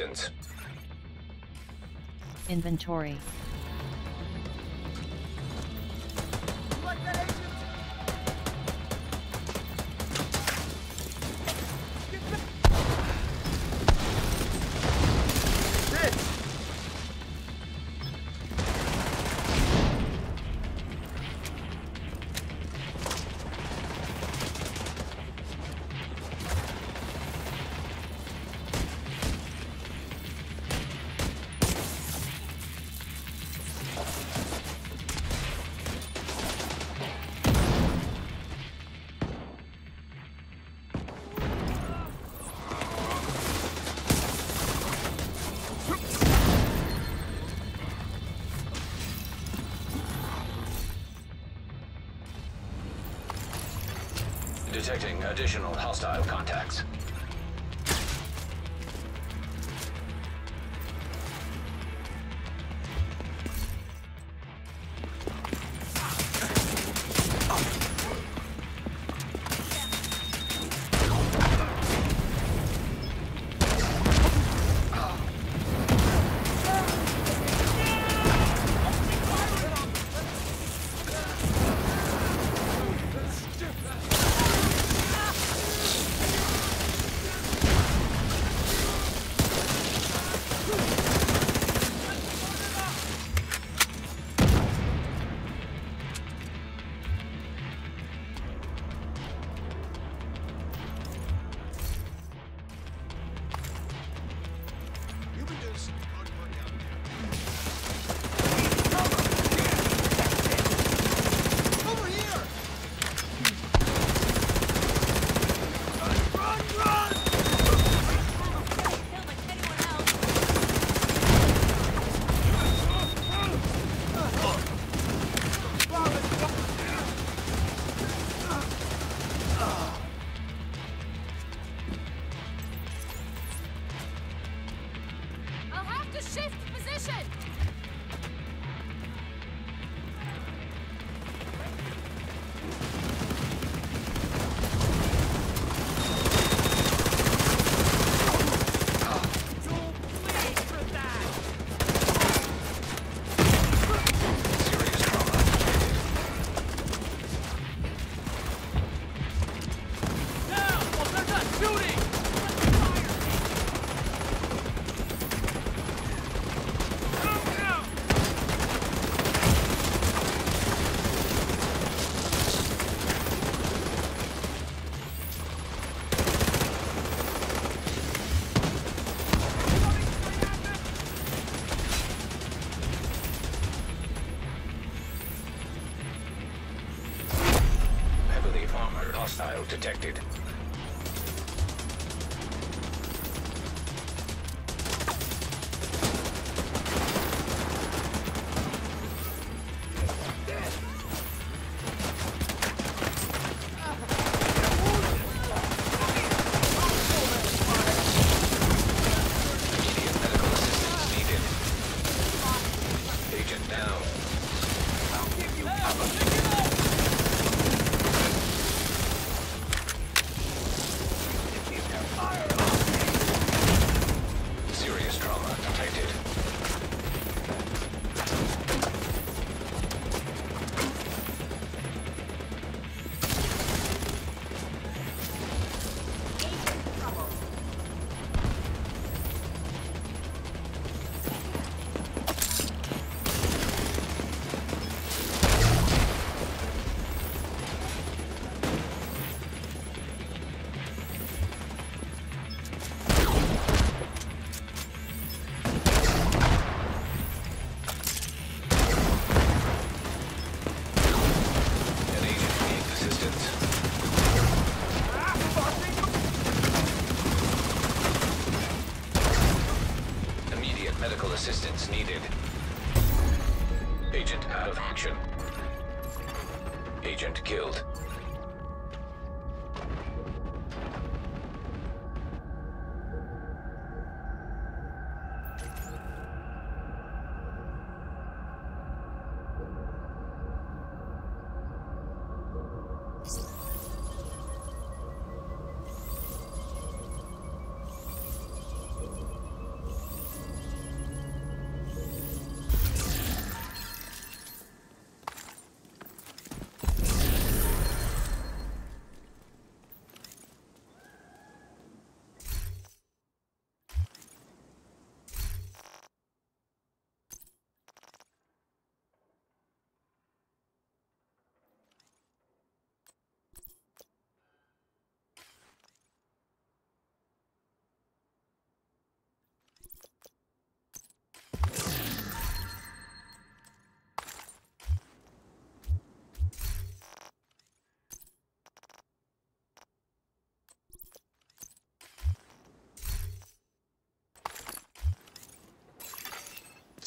assistance. Inventory. Additional hostile contacts.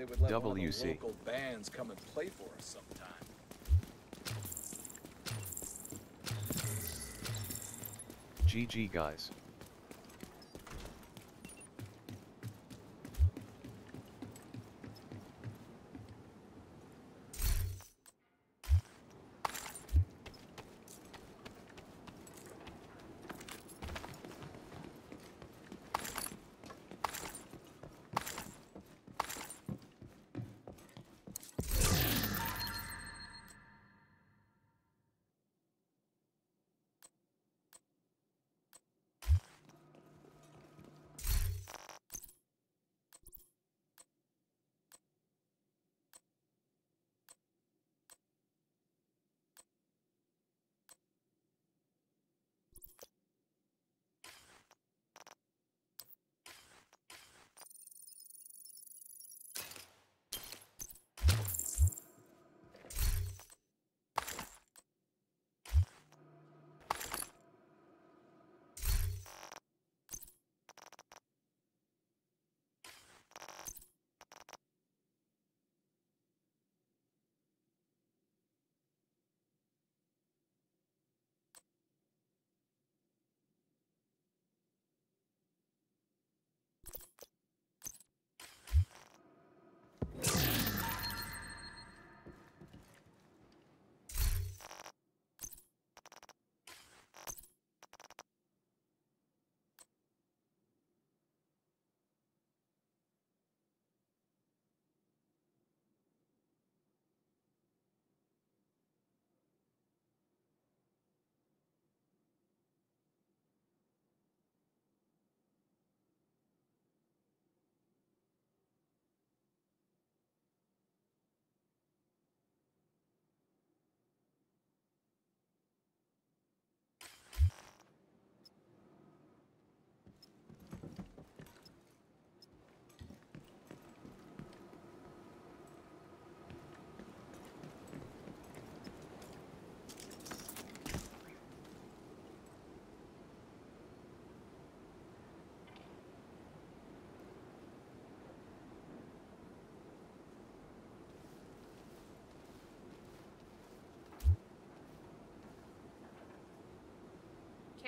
They would let one of the WC. local bands come and play for us sometime. GG guys.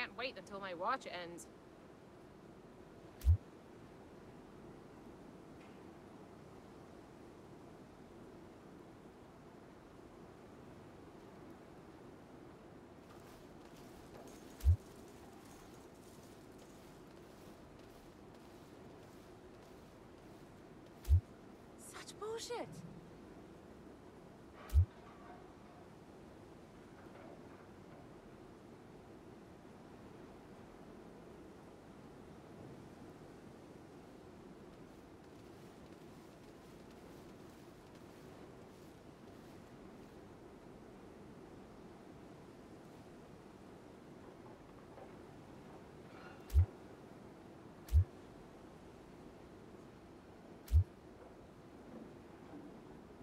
Can't wait until my watch ends. Such bullshit.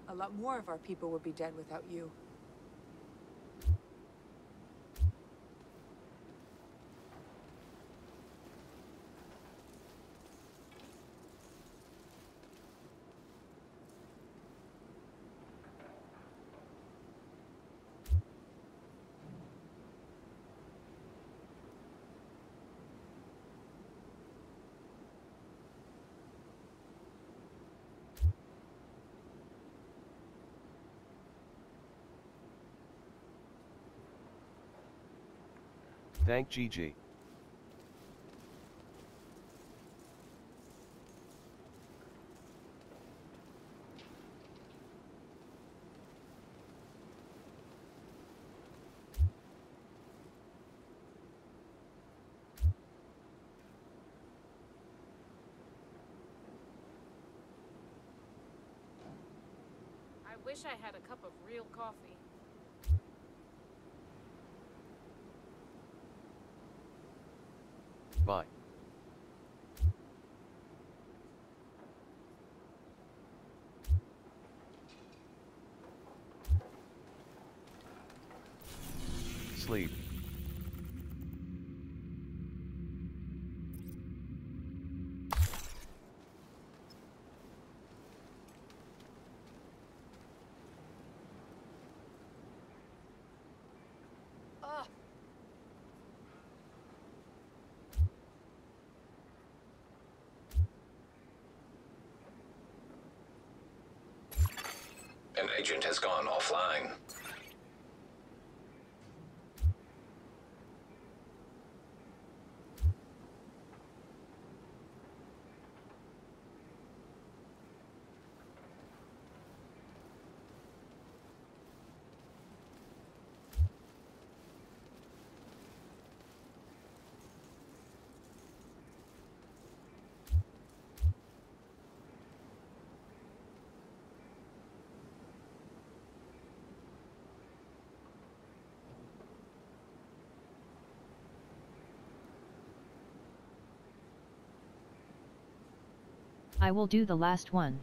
A lot more of our people would be dead without you. Thank Gigi. I wish I had a cup of real coffee. Sleep. An agent has gone offline. I will do the last one.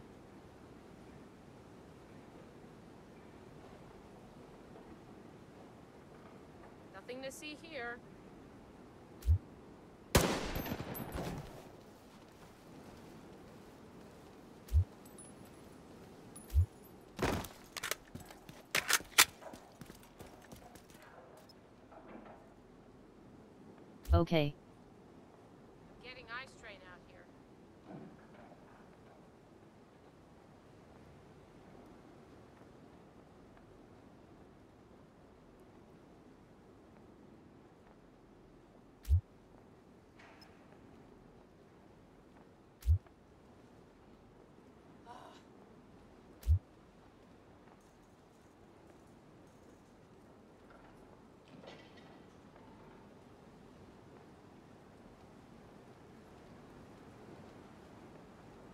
Nothing to see here. Okay. Getting ice train out here.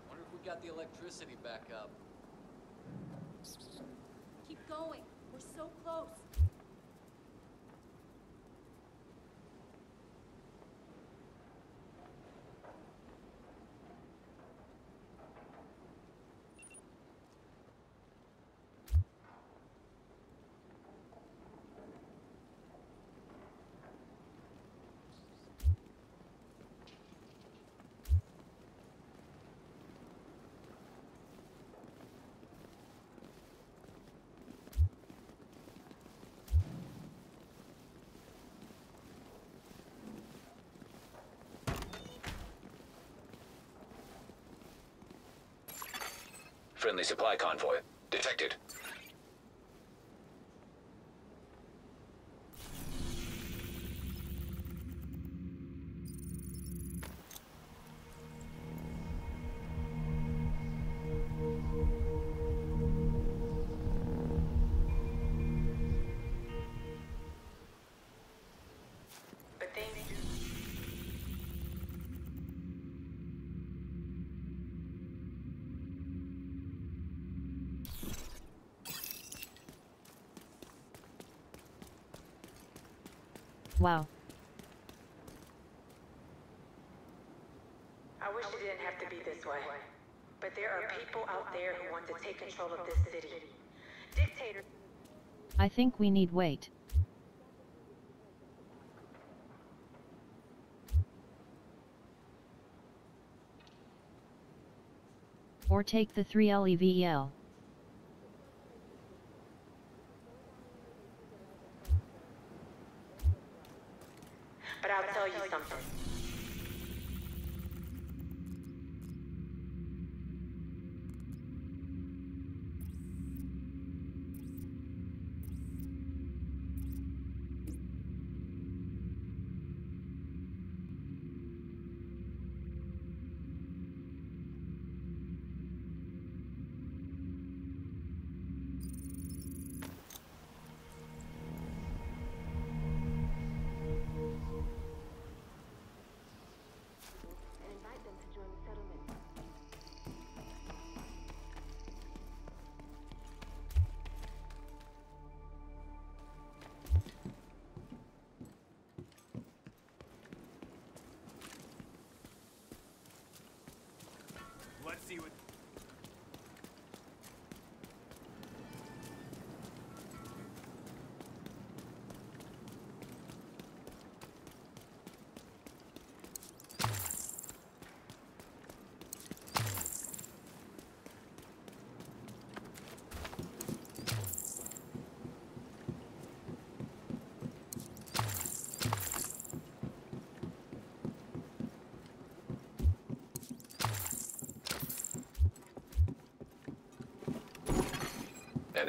Wonder if we got the electricity back up. Keep going. We're so close. Friendly supply convoy. Detected. Wow. I wish it didn't have to be this way. But there are people out there who want to take control of this city. Dictators. I think we need wait. Or take the E 3 LEVEL.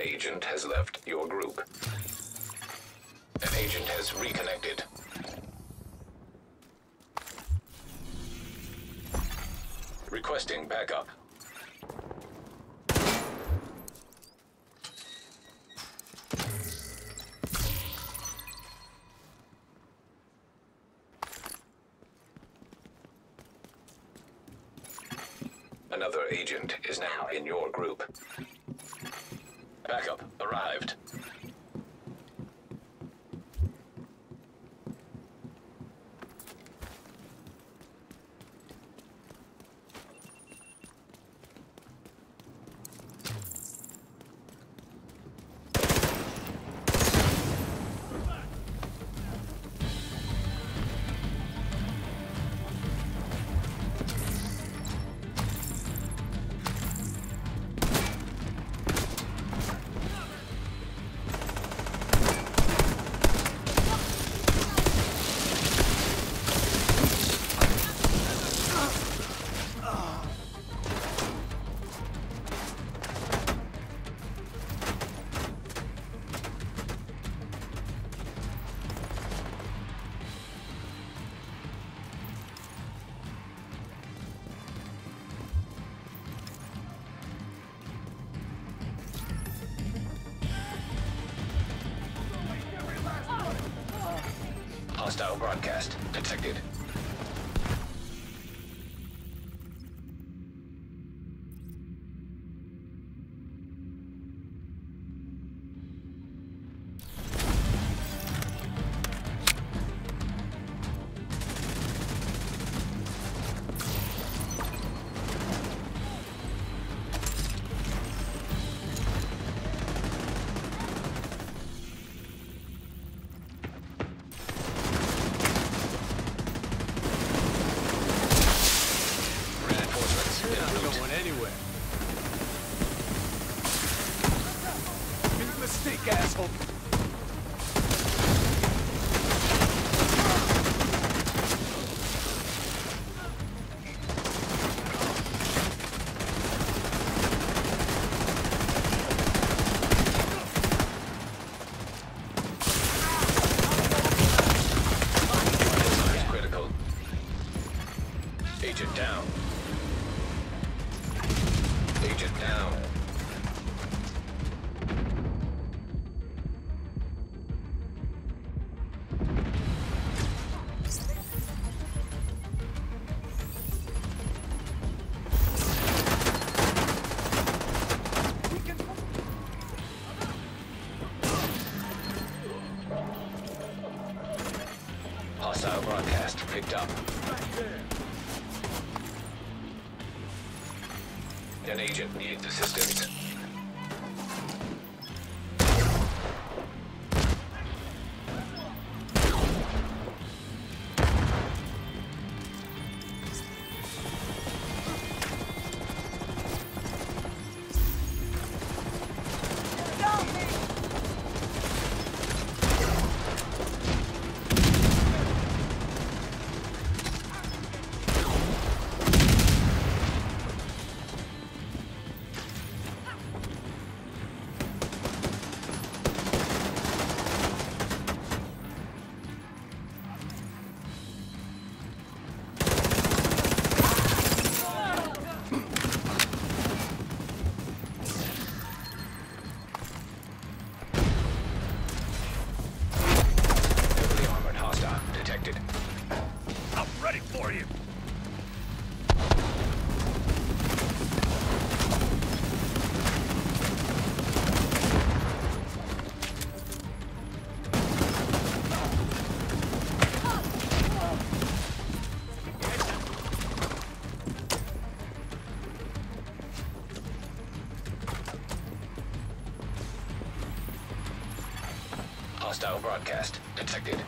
Agent has left your group. An agent has reconnected. Requesting backup. Another agent is now in your group. Backup arrived. Hostile broadcast detected. Hostile broadcast picked up. An agent needs assistance. Broadcast detected.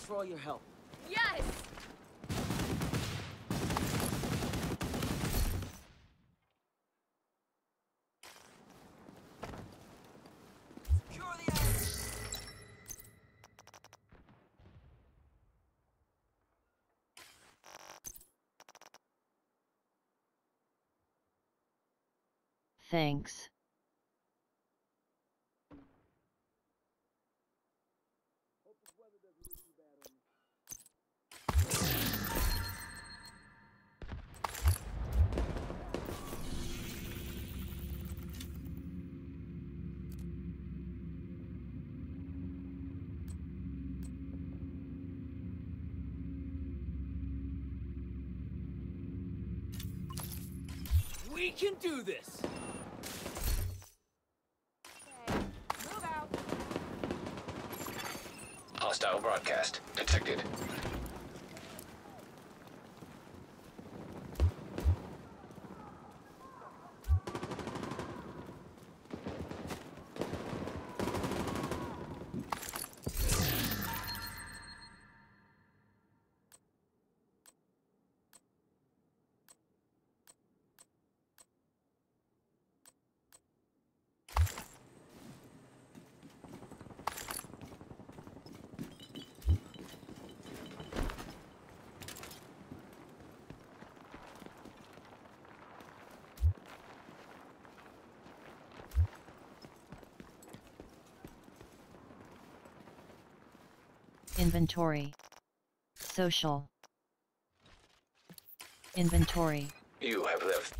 Thanks for all your help. Yes! Secure the area. Thanks. We can do this. Okay. Hostile broadcast detected. Inventory. Social. Inventory. You have left.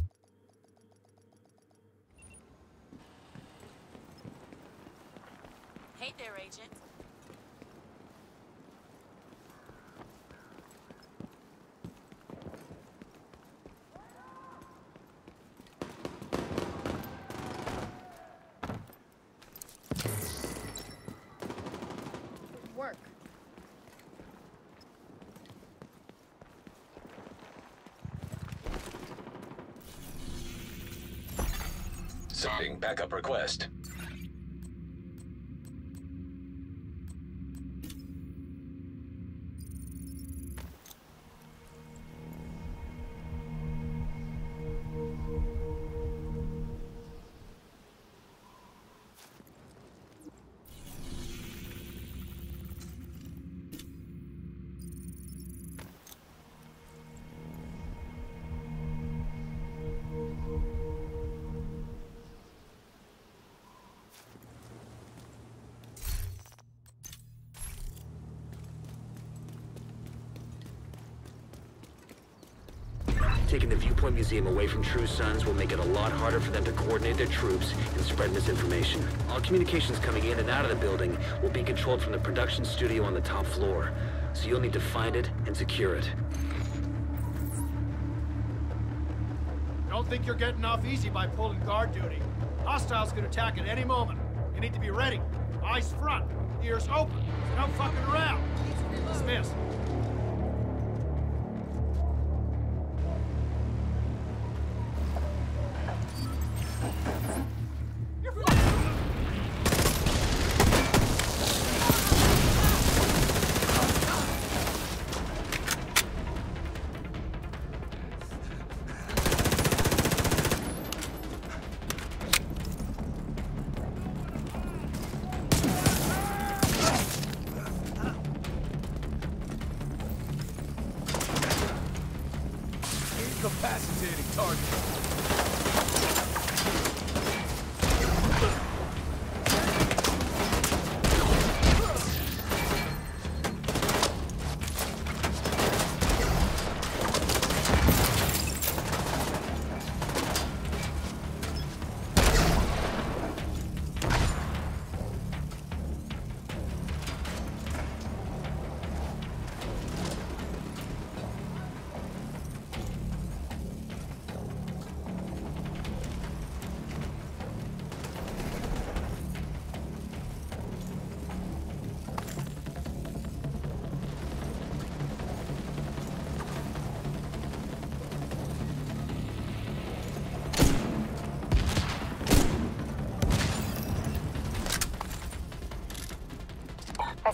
Hey there, Agent. Backup request. Taking the Viewpoint Museum away from True Sons will make it a lot harder for them to coordinate their troops and spread misinformation. All communications coming in and out of the building will be controlled from the production studio on the top floor. So you'll need to find it and secure it. Don't think you're getting off easy by pulling guard duty. Hostiles could attack at any moment. You need to be ready. Eyes front, ears open. No fucking around. Dismissed.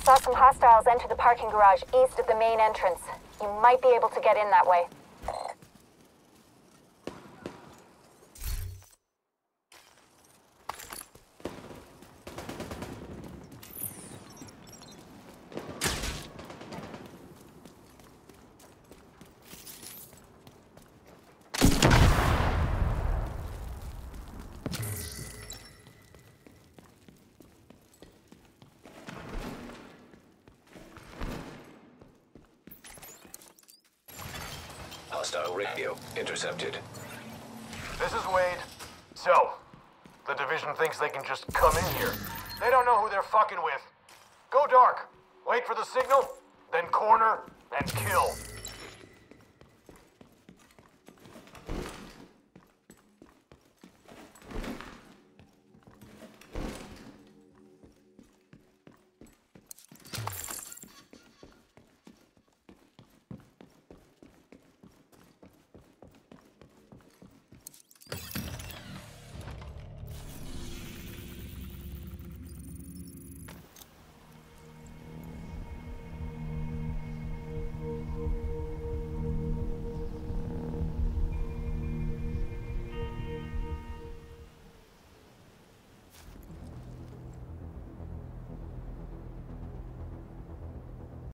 Saw some hostiles enter the parking garage east of the main entrance. You might be able to get in that way. Hostile radio intercepted. This is Wade. So, the division thinks they can just come in here. They don't know who they're fucking with. Go dark. Wait for the signal, then corner and kill.